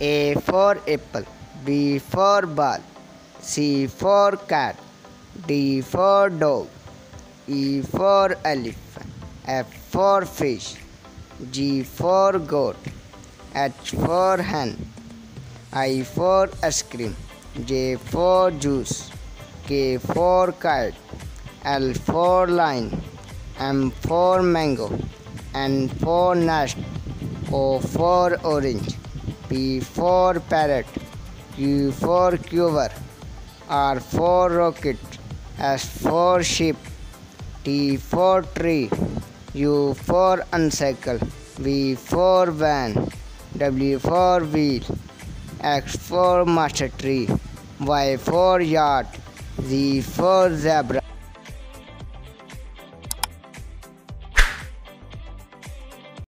A for apple. B for ball. C for cat. D for dog. E for elephant. F for fish. G for goat. H for hen. I for ice cream. J for juice. K for kite. L for line, M for mango. N for nest. O for orange. P for parrot. Q for quiver. R for rocket. S for ship, T for tree. U for uncycle. V for van. W for wheel. X for master tree. Y for yacht. Z for zebra.